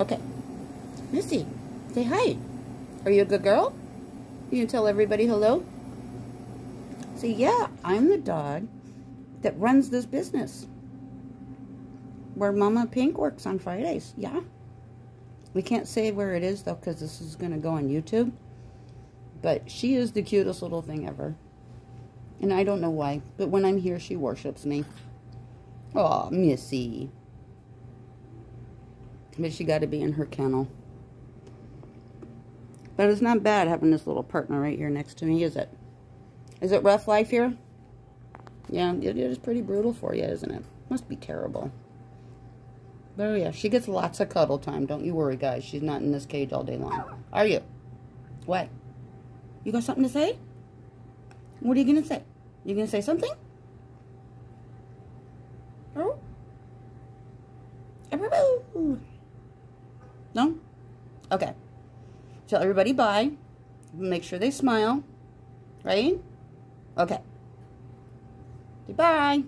Okay. Missy, say hi. Are you a good girl? You can tell everybody hello? Say, yeah, I'm the dog that runs this business. Where Mama Pink works on Fridays. Yeah. We can't say where it is, though, because this is going to go on YouTube. But she is the cutest little thing ever. And I don't know why, but when I'm here, she worships me. Oh, Missy. But she got to be in her kennel. But it's not bad having this little partner right here next to me, is it? Is it rough life here? Yeah, it is pretty brutal for you, isn't it? Must be terrible. But oh yeah, she gets lots of cuddle time. Don't you worry, guys. She's not in this cage all day long. Are you? What? You got something to say? What are you going to say? You going to say something? Oh? No? Okay. Tell everybody bye. Make sure they smile. Right? Okay. Goodbye.